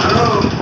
Hello.